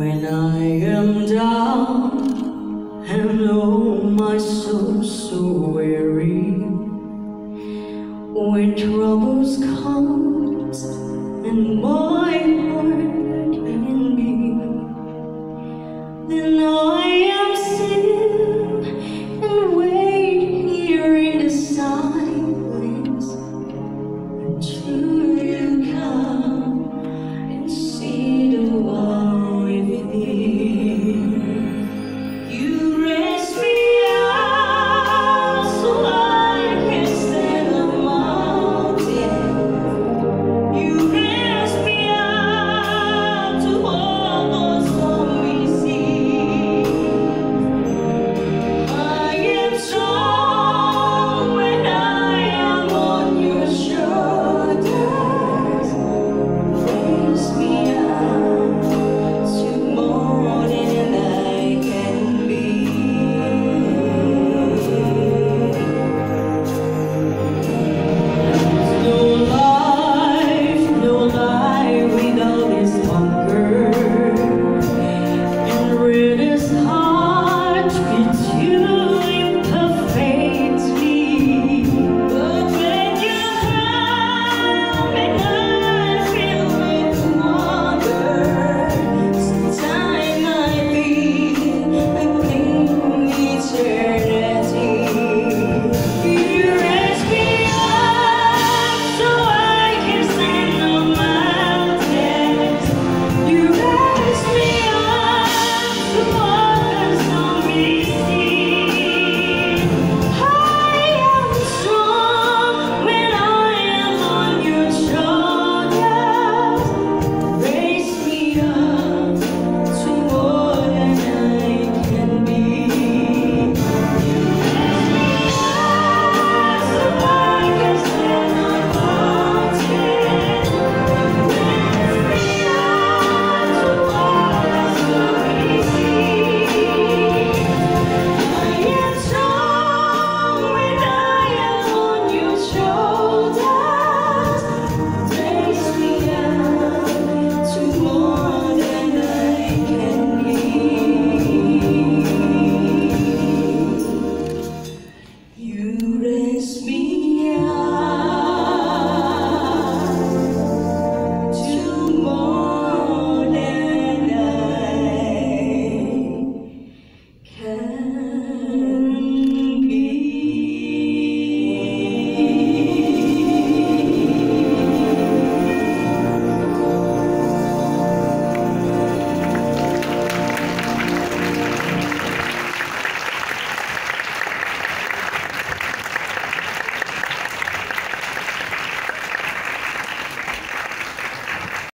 When I am down and oh my soul so weary, when troubles come and my heart can then I